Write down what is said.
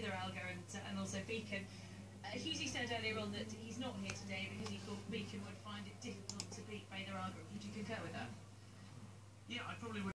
Beatheralga and, and also Beacon. Uh, Husey said earlier on that he's not here today because he thought Beacon would find it difficult to beat Beatheralga. Would you concur with that?